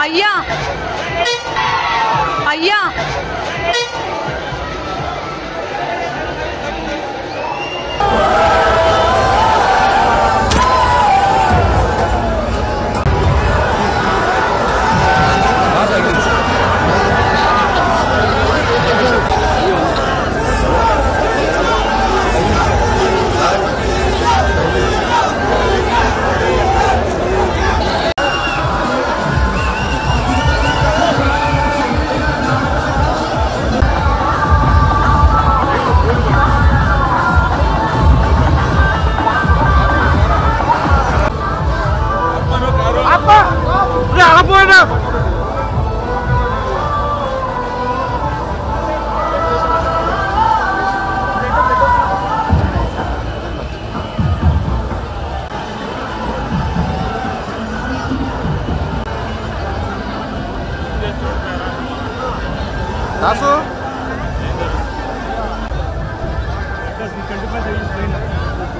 Aiah Aiah. Apoena, Apoena! Tasso? Because we can do by the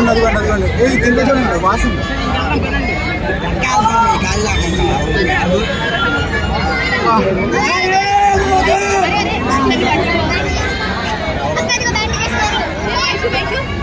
ఉంది. అదిగోండి అదిగోండి అదిగోండి ఏ కింద చూడండి వాసన అక్కడికి బ్యాగ్ వేస్తారు